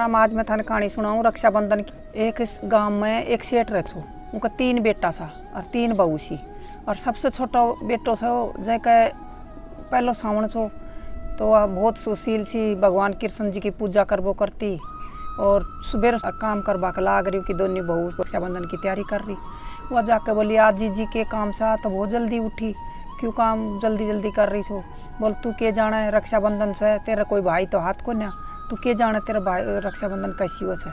राम आज मैं थाने कहानी सुनाऊँ, रक्षाबंधन की एक गाँव में एक सेठ रह उनका तीन बेटा था और तीन बहू सी और सबसे छोटा बेटो था, जैके पहलो सावण छो तो वह बहुत सुशील सी भगवान कृष्ण जी की पूजा करबो करती। और सुबह काम करवा के लाग रही कि दोनों बहू रक्षाबंधन की तैयारी कर रही। वह जाके बोली, आज जी जी के काम से तो बहुत जल्दी उठी। क्यों काम जल्दी जल्दी कर रही छो बोल, तू के जाना है, रक्षाबंधन से? तेरा कोई भाई तो हाथ को ना। तू के जाना तेरा भाई रक्षाबंधन कैसी हो है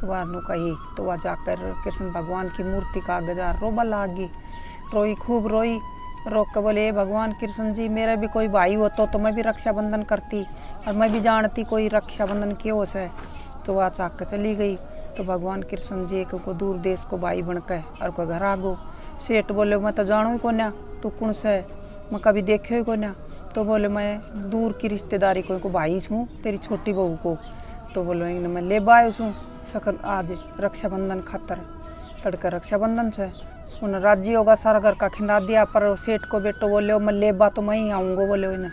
तो वह नु कही तो वह जाकर कृष्ण भगवान की मूर्ति का गजार रोबा लागी। रोई खूब रोई। रो के बोले "ए भगवान कृष्ण जी मेरा भी कोई भाई होता तो मैं भी रक्षाबंधन करती और मैं भी जानती कोई रक्षाबंधन क्यों है तो वह चाक के चली गई। तो भगवान कृष्ण जी को, को दूर देश को भाई बन के और कोई घर आ गो सेठ बोले मैं तो जानू ही को ना तू कौन से मैं कभी देखे ही को ना तो बोले, मैं दूर की रिश्तेदारी को भाई छूँ, तेरी छोटी बहू को। तो बोले, "इन्हें मैं ले आयो छूँ। सकर आज रक्षाबंधन खातर तड़का रक्षाबंधन से उन राज्य होगा सारा घर का खिंदा दिया, पर सेठ को बेटो बोले, मैं लेबा तो मैं ही आऊँगा, बोले इन्हें।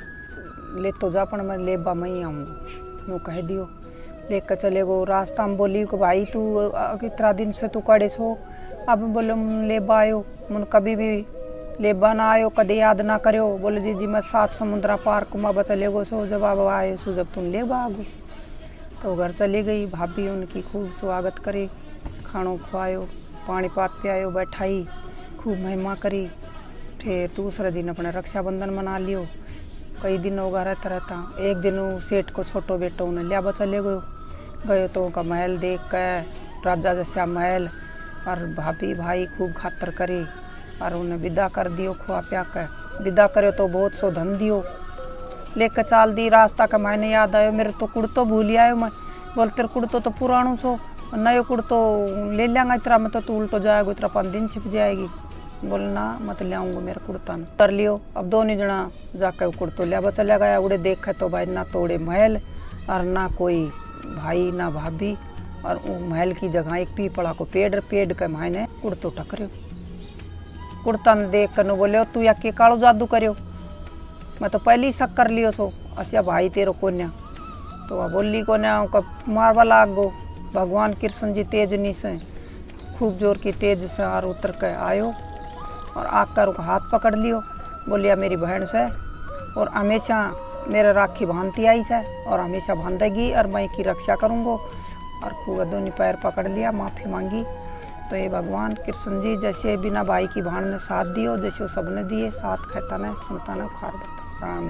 ले तो जा, पर मैं लेबा मैं ही आऊँगा। वो कह दियो। लेकर चले गो रास्ता में बोली को, भाई, तू इतना दिन से तू कड़े छो? अब बोले "हम लेबा आयो मन कभी भी लेबा ना आयो कदे याद ना करो बोले, जी जी, मैं सात समुद्रा पार कुमा चले गो। सो जब अब आयो सो जब तुम लेबा आगो तो घर चली गई। भाभी उनकी खूब स्वागत करी खानो खुआयो पानी पात पियायो, बैठाई, खूब महिमा करी। फिर दूसरे दिन अपने रक्षाबंधन मना लियो। कई दिन होगा रहता रहता, एक दिन सेठ को छोटो बेटो उन्हें लिया चले गयो। गयो तो उनका महल देख के, राजा जैसा महल, और भाभी भाई खूब खातर करी। और उन्हें विदा कर दियो, खुआ पिया कर विदा करो तो बहुत सो धन दियो। लेकर चाल दी, रास्ता का मैंने याद आयो, मेरे तो कुर्तो भूल आयो मैं। बोल, तेरे कुड़तो तो पुराणो सो, नयो कुर्तो ले लेंगा इतना में तो तू उल्टो जाएगा इतना पाँच दिन छिप जाएगी। बोलना मत ले आऊँगा मेरा कुर्ता कर लियो, अब दोनों जना जाकर वो कुड़तो लिया चला गया। उड़े देखे तो भाई, ना तोड़े महल, और ना कोई भाई, ना भाभी, और महल की जगह एक पीपड़ा को पेड़ पेड़ के मायने कुर्तो टकरियो। कुड़ता ने देख कर नु बोले तू या के कालो जादू करियो? मैं तो पहले ही शक कर लियो सो। असिया, भाई तेरो कोन्या। तो वह बोली कोन्या का मारवा लाग गो। भगवान कृष्ण जी तेज नी से, खूब ज़ोर की तेज से आर उतर के आयो और आकर हाथ पकड़ लियो। बोलिया, मेरी बहन से और हमेशा मेरे राखी बांधती आई से और हमेशा बांधेगी और मैं की रक्षा करूँगो। और खूब दोनों पैर पकड़ लिया, माफ़ी मांगी। तो ये भगवान कृष्ण जी, जैसे बिना भाई की भाण ने साथ दियो, जैसे सबने दिए, साथ खेता ने सुनता ने उखाड़ देता। राम